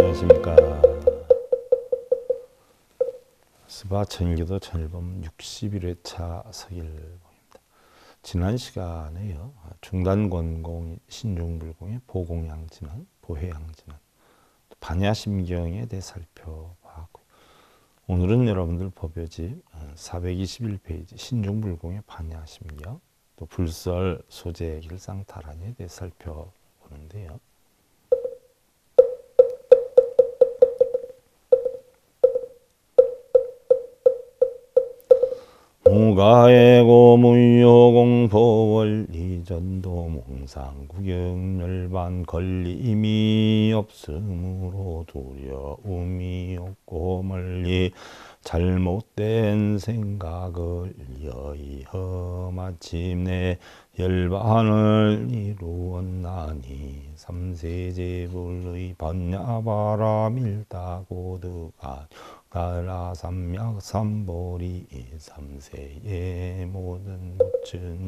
안녕하십니까. 스바 천일기도 천일범 61회차 서길봉입니다. 지난 시간에요. 중단권공 신중불공의 보공양진환, 보해양진환, 반야심경에 대해 살펴봤고 오늘은 여러분들 법요집 421페이지 신중불공의 반야심경 또 불설 소재 길상탈환에 대해 살펴보는데요. 무가애고 무효공포원리전도 몽상구경열반 걸림이 없으므로 두려움이 없고 멀리 잘못된 생각을 여의허 마침내 열반을 이루었나니 삼세제불의 반야바라 밀다고드가 가라 삼약 삼보리 삼세의 모든 부처님.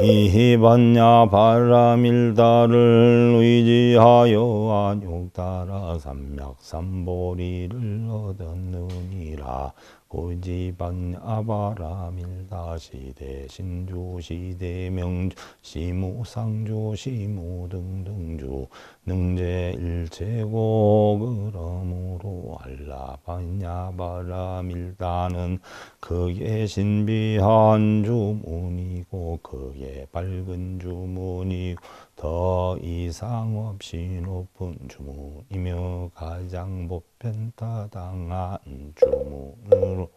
이반야 바라밀다를 의지하여 안욕따라 삼약 삼보리를 얻었느니라 고지반야바라밀다 시대 신주 시대 명주 시무 상주 시무 등등주 능제 일체고 그러므로 알라반야바라밀다는 그게 신비한 주문이고 그게 밝은 주문이고 더 이상 없이 높은 주문이며 가장 보 편타당한 주문으로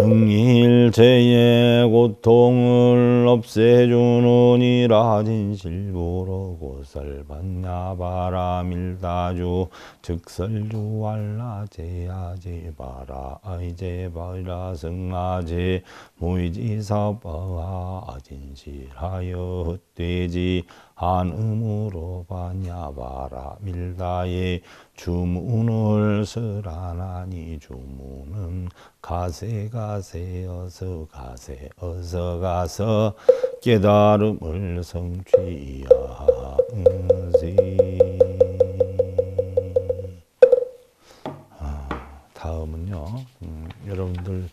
응 일체의 고통을 없애주느니라 진실부로 고설반야바라밀다주 즉설주 알라제아제바라. 아이제바라 승아제 무이지사바와 진실하여 헛되지. 한음으로 반야바라 밀다의 주문을 설하나니 주문은 가세 가세 어서 가세 어서 가서 깨달음을 성취하지. 아, 다음은요 음, 여러분들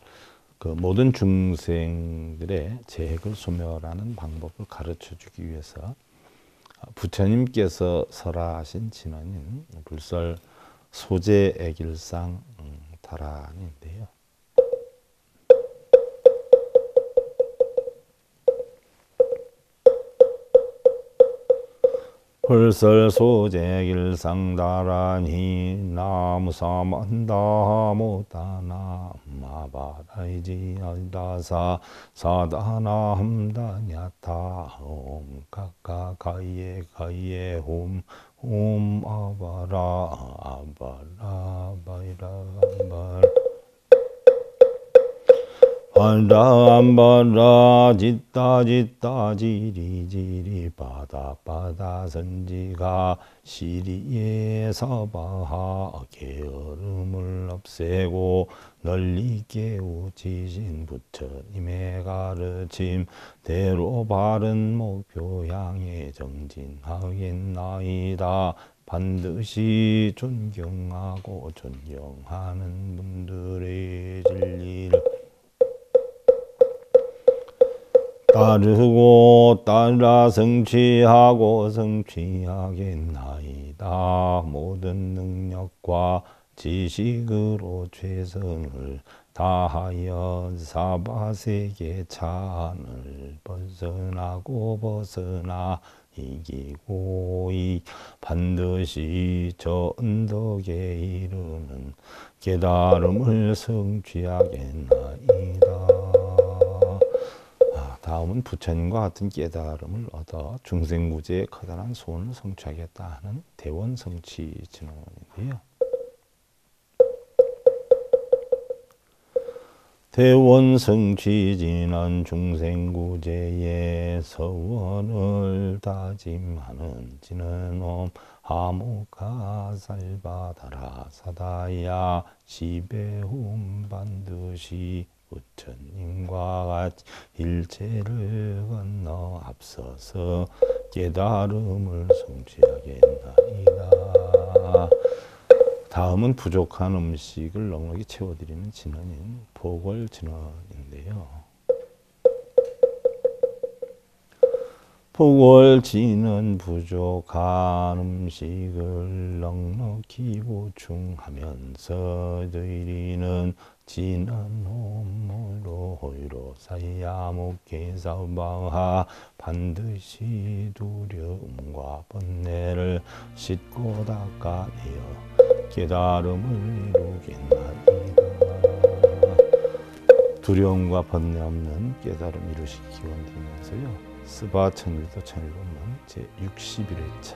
그 모든 중생들의 재핵을 소멸하는 방법을 가르쳐 주기 위해서 부처님께서 설하신 진원인 불설 소재 애길상 다란인데요. 불설 소재 길상다라니 나무사만다 못다나 마바다이지 아다사 사다나 함다냐타 옴 카카카예 카예 홈옴 아바라 아바라 바이라 바라 반라반라 짓다 짓다 지리 지리 바다 바다 선지가 시리에 서바하 게으름을 없애고 널리 깨우치신 부처님의 가르침 대로 바른 목표 향해 정진하겠나이다. 반드시 존경하고 존경하는 분들의 따르고 따라 성취하고 성취하겠나이다. 모든 능력과 지식으로 최선을 다하여 사바세계 찬을 벗어나고 벗어나 이기고 이 반드시 저 언덕에 이르는 깨달음을 성취하겠나이다. 다음은 부처님과 같은 깨달음을 얻어 중생구제의 커다란 소원을 성취하겠다 하는 대원성취 진원인데요. 대원성취 진원 중생구제의 서원을 다짐하는 지는 하무가 살바다라 사다야 시배움 반드시 부처님과 같이 일체를 건너 앞서서 깨달음을 성취하겠나이다. 다음은 부족한 음식을 넉넉히 채워드리는 진언인 보궐진언인데요. 보궐진은 부족한 음식을 넉넉히 보충하면서 드리는 온물로 호의로 사야목게 사바하 반드시 두려움과 번뇌를 씻고 닦아내어 깨달음을 이루겠나이다. 두려움과 번뇌 없는 깨달음 이루시 기 원 드리면서요. 스바 천일도 천일 본문 제 61회차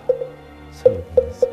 설교입니다.